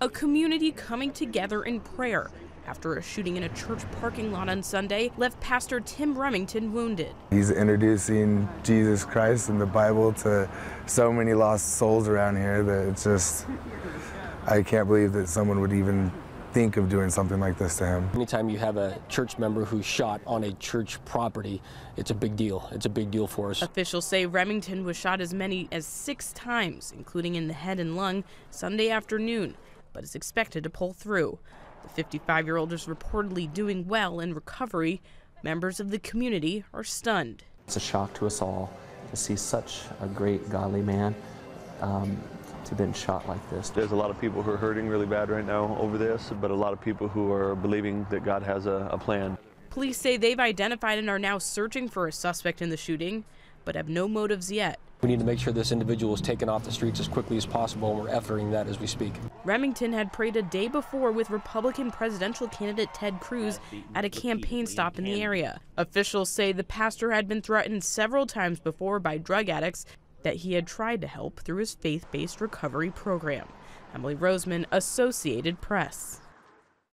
a community coming together in prayer after a shooting in a church parking lot on Sunday left Pastor Tim Remington wounded. He's introducing Jesus Christ and the Bible to so many lost souls around here that it's just, I can't believe that someone would even think of doing something like this to him. Anytime you have a church member who's shot on a church property, it's a big deal. It's a big deal for us. Officials say Remington was shot as many as six times, including in the head and lung, Sunday afternoon, but is expected to pull through. The 55 year old is reportedly doing well in recovery. Members of the community are stunned. It's a shock to us all to see such a great, godly man um, to been shot like this. There's a lot of people who are hurting really bad right now over this, but a lot of people who are believing that God has a, a plan. Police say they've identified and are now searching for a suspect in the shooting, but have no motives yet. We need to make sure this individual is taken off the streets as quickly as possible, and we're efforting that as we speak. Remington had prayed a day before with Republican presidential candidate Ted Cruz at a campaign stop in the area. Officials say the pastor had been threatened several times before by drug addicts that he had tried to help through his faith based recovery program. Emily Roseman, Associated Press.